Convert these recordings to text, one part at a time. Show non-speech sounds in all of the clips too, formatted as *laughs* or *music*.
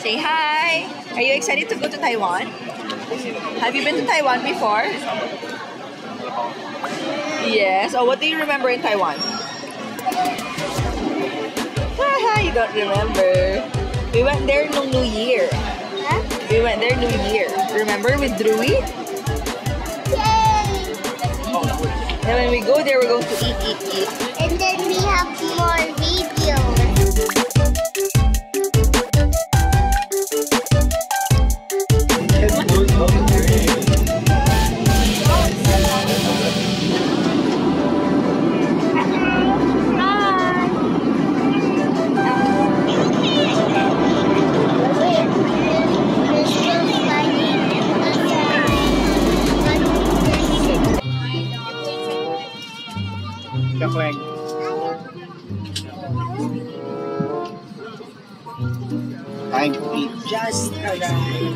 Say hi! Are you excited to go to Taiwan? Have you been to Taiwan before? Yes. Oh, what do you remember in Taiwan? Haha, you don't remember. We went there no New Year. Huh? We went there New Year. Remember with Drewy? Yay! And when we go there, we're going to eat, eat, eat. And then we have Time to eat. just arrived.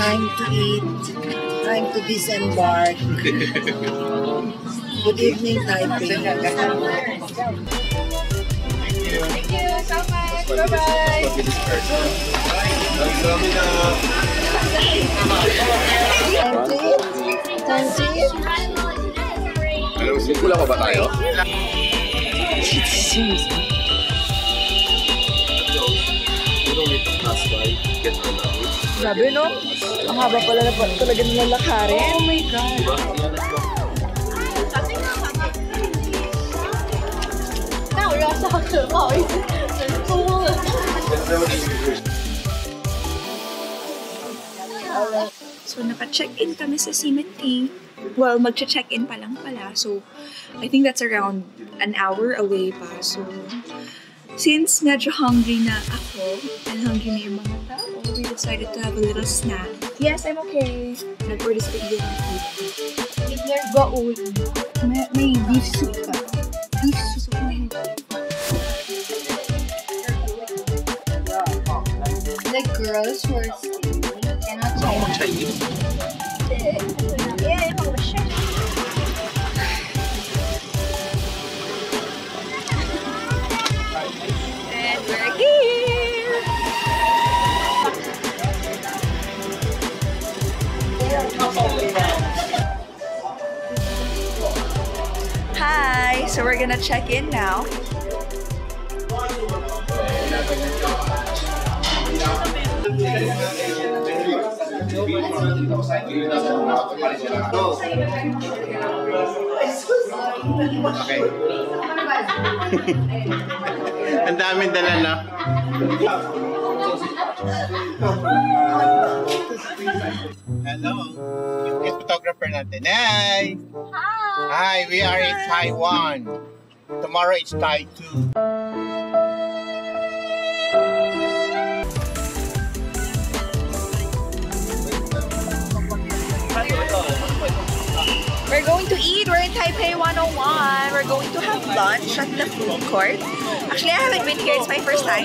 Time to eat. Time to disembark. Good evening, Taipei. Thank you so much. Bye-bye. Time to eat. Time to eat. Ano, kulang pa ba tayo? 是自信的。Grabe, no? Ang haba pala na pala talaga na lalakarin. Oh my God. Oh, So, naka-check-in kami sa Cemetery. Well, magcha-check-in pa lang pala. So, I think that's around an hour away pa. So, since medyo hungry na ako, and hungry na yung mga tao, we decided to have a little snack. Yes, I'm okay. Nag-order sa iyo ng food. Hitler baul. May, may beef soup ka. Beef soup na yun. The girls who Hi, so we're gonna check in now. Okay. Ang daming dala na. Hello. Yung photographer natin. Hi! Hi! we are in Taiwan. Tomorrow it's Tai Taipei 101. We're going to have lunch at the food court. Actually, I haven't been here. It's my first time.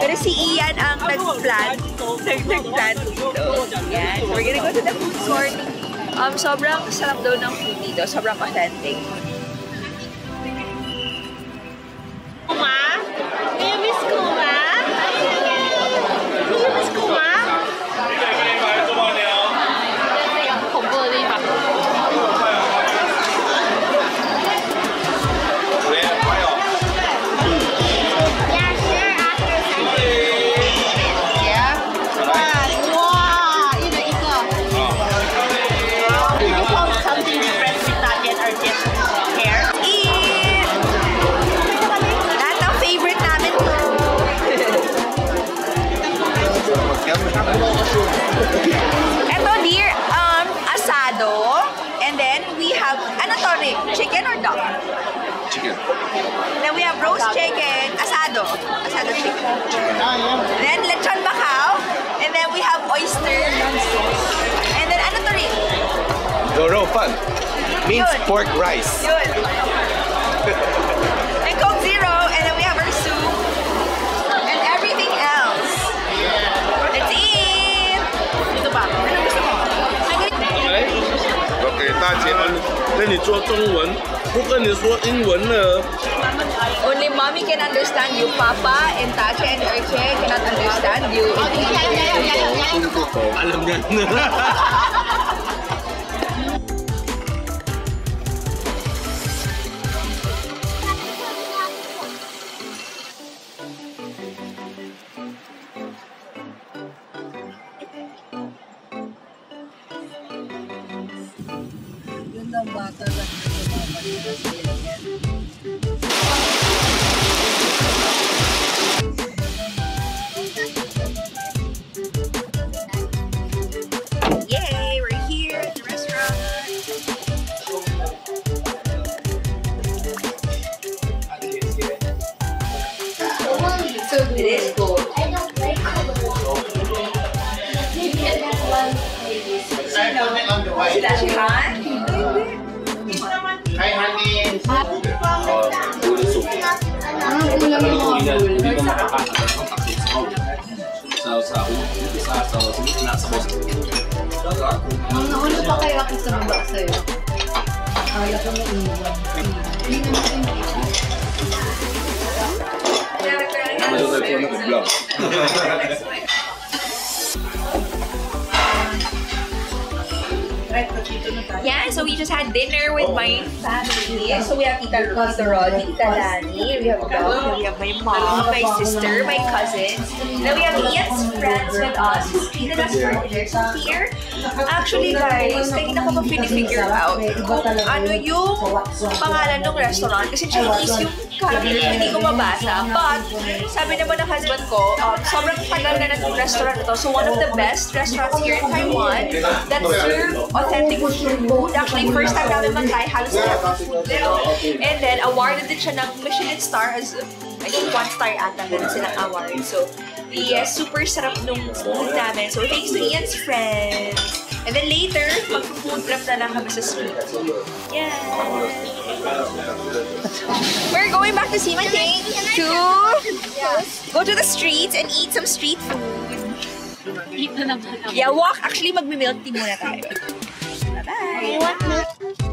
Pero si Ian ang nag-plan. Nag- Nag-plan dito. Yan. We're gonna go to the food court. Um, sobrang sarap daw ng food dito. Sobrang authentic. Tony? Chicken or duck? Chicken. Then we have roast chicken, asado. Asado chicken. Ah, then lechon bacao. And then we have oyster. And then ano to rin? Means Yun. pork rice. Yun. *laughs* Zero. And then we have. And everything else. Okay, that's it. 跟你说中文，不跟你说英文了。Only mommy can understand you, Papa and Erche cannot understand. Alam niya. It on the white. Sila si Han? Hi, honey. Hindi ko makakakita ng taxi sa sa sa sa sa nasa boss. Ang nauna pa kayo ako sa baba sa'yo. Akala ko na iwan. Hindi naman kayo Ano na ito vlog. Yeah, so we just had dinner with my family. So we have Tita, Tita Roddy, Tita Lani, we have Doc, we have my mom, my sister, my cousins. Then we have Ian's friends with us who treated us for dinner. Here, actually guys, kanina ko pa-figure out kung ano yung pangalan ng restaurant. Kasi Chinese yung cabinet, hindi ko mabasa. But, sabi naman ng husband ko, um, sobrang tagal na ng restaurant ito. So one of the best restaurants here in Taiwan that serve authentic food. Actually, first time namin mag-try halos ng food. And then, awarded din siya ng Michelin star as, I think, one star ata meron silang award. So, yes, super sarap nung food namin. So, thanks to Ian's friends. And then later, mag-food trip na lang kami sa street. Yeah. We're going back to Simating to go to the streets and eat some street food. Yeah, walk. Actually, magmi-milk tea muna tayo. Anyone?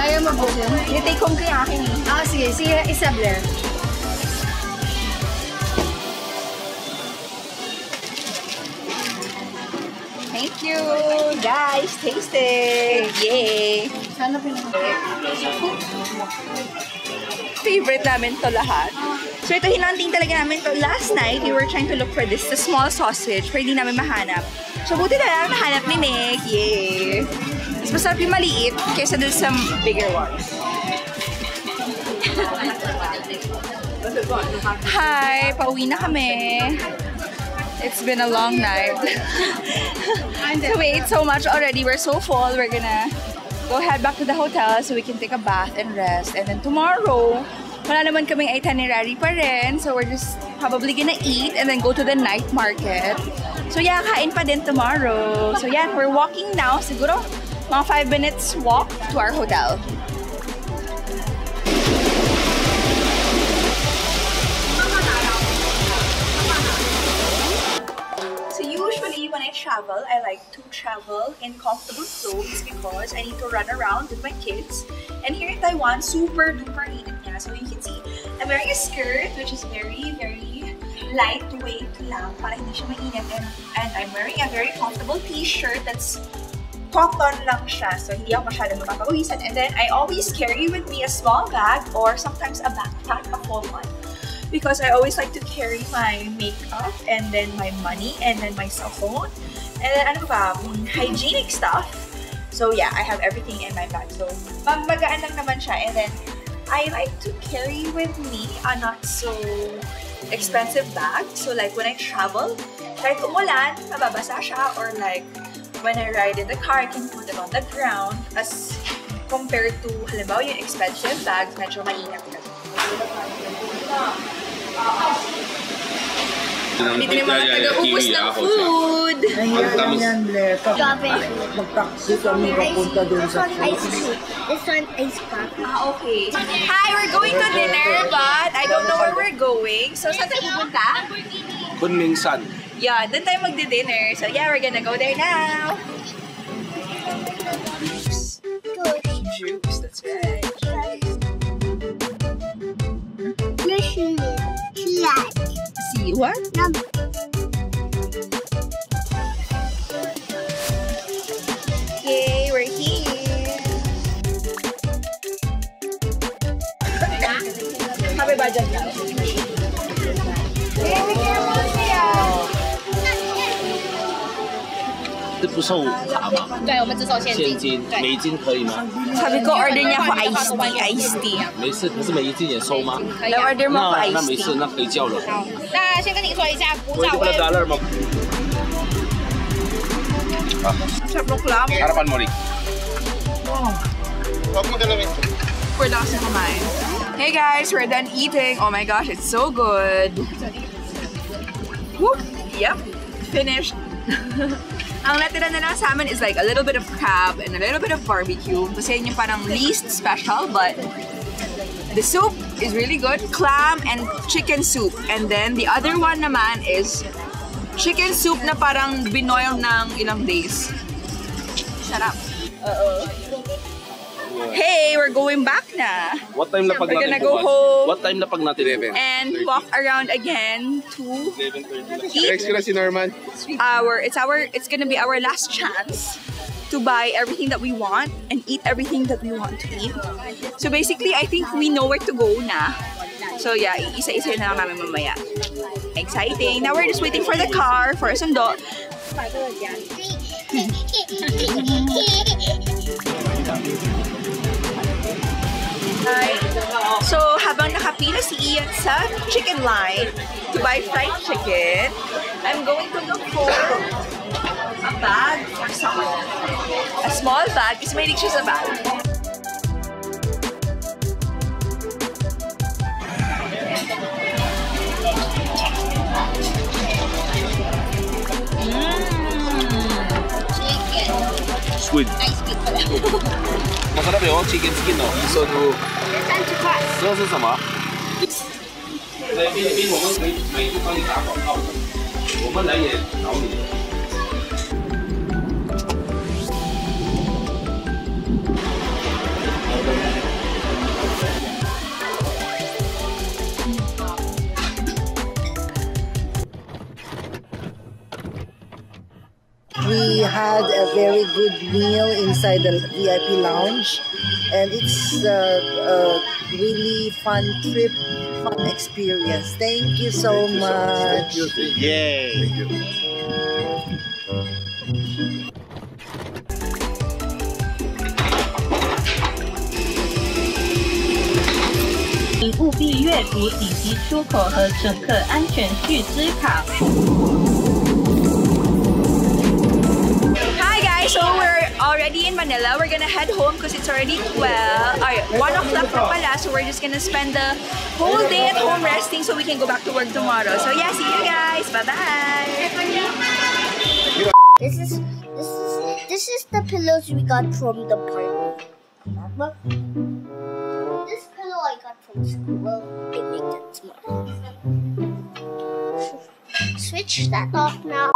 Kaya yun? Ini-take home ko yung akin eh. Ah, sige. Sige, isa Blair. Thank you, guys. Taste it. Yay. Sana pinaka. favorite namin to lahat. So ito, hinanting talaga namin to. Last night, we were trying to look for this, the small sausage, pero hindi namin mahanap. So buti na lang, nahanap ni Nick. Yay! Mas masarap yung maliit kaysa dun sa bigger ones. Hi! Pauwi na kami. It's been a long night. *laughs* we ate so much already. We're so full. We're gonna go head back to the hotel so we can take a bath and rest. And then tomorrow, wala naman kaming itinerary pa rin. So we're just probably gonna eat and then go to the night market. So yeah, kain pa din tomorrow. So yeah, we're walking now. Siguro mga 5 minutes walk to our hotel. So usually when I travel, I like to travel in comfortable clothes because I need to run around with my kids. And here in Taiwan, super duper niya. So you can see, I'm wearing a skirt which is very, very lightweight lang para hindi siya mainit. And, I'm wearing a very comfortable t-shirt that's cotton lang siya. So, hindi ako masyadong mapapawisan. And then, I always carry with me a small bag or sometimes a backpack, a full one. Because I always like to carry my makeup and then my money and then my cell phone. And then, ano ba, mm, hygienic stuff. So, yeah, I have everything in my bag. So, pambagaan lang naman siya. And then, I like to carry with me a not so expensive bag. So, like, when I travel, kahit umulan, mababasa siya. Or like, when I ride in the car, I can put it on the ground. As compared to, halimbawa, yung expensive bag, medyo maingat ka. Dito yung mga taga-ubos ng food. Nangyari tamis. yan, Blair. Strawberry. Mag-taxi kami papunta doon This sa one ice cream. This one ice cream. Ah, okay. Hi, we're going to dinner, but I don't know where we're going. So, saan tayo pupunta? Kunmingsan. Yeah, doon tayo magdi-dinner. So, yeah, we're gonna go there now. Good. Juice, that's right. Listen. Flat. See what? Number. 这不收卡吗？对，我们只收现现金，美金可以吗？ Sabi ko, order niya ako iced tea, iced tea. 没事，可是美金也收吗？可以啊。 Na-order mo ako 那那 iced 没事， tea. 那可以叫了。那先跟你说一下，古早 Pwede ko na 味 dollar mo. Sarap ng club. Harapan mo, Rick. Huwag mo dalawin. We're done na kumain. Hey guys, we're done eating. Oh my gosh, it's so good. Woo! Yep, finished. *laughs* Ang natira na lang sa amin is like a little bit of crab and a little bit of barbecue. Kasi yun yung parang least special, but the soup is really good. Clam and chicken soup. And then the other one naman is chicken soup na parang binoil ng ilang days. Sarap. Hey, we're going back na. What time na pag We're natin gonna go bukas? home. What time na pag natin bukas? and walk around again to 11.30 eat Next ko na si Norman. our it's our it's gonna be our last chance to buy everything that we want and eat everything that we want to eat. So basically, I think we know where to go na. So yeah, isa-isa na lang namin mamaya. Exciting. Now we're just waiting for the car for a sundo. So habang nakapila si Ian sa chicken line to buy fried chicken, I'm going to look for a bag for someone. A small bag. Kasi may siya sa bag. Squid. Masarap yun, chicken skin oh. So, 这是什么？在菲律宾，我们可以每次帮你打广告，我们来也找你。 We had a very good meal inside the VIP lounge, and it's a, a really fun trip, fun experience. Thank you so much. Yay! 请务必阅读紧急出口和乘客安全须知卡。 Already in Manila. We're gonna head home because it's already 12. Alright, 1 o'clock na pala. So we're just gonna spend the whole day at home resting so we can go back to work tomorrow. So yeah, see you guys. Bye-bye! This is this is this is the pillows we got from the party. Remember? This pillow I got from school. It it. Switch that off now.